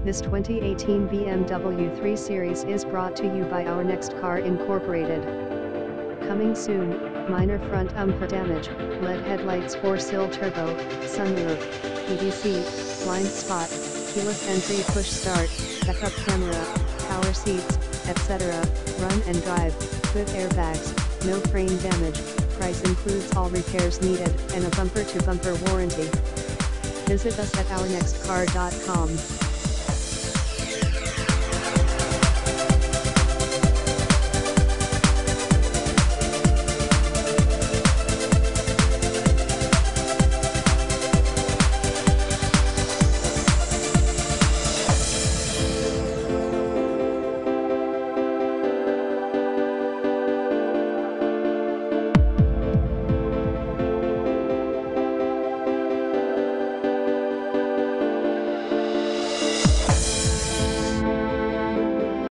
This 2018 BMW 3 Series is brought to you by Our Next Car Incorporated. Coming soon, minor front bumper damage, LED headlights 4-sill turbo, sunroof, PVC, blind spot, keyless entry push start, backup camera, power seats, etc., run and drive, good airbags, no frame damage, price includes all repairs needed and a bumper-to-bumper warranty. Visit us at ournextcar.com.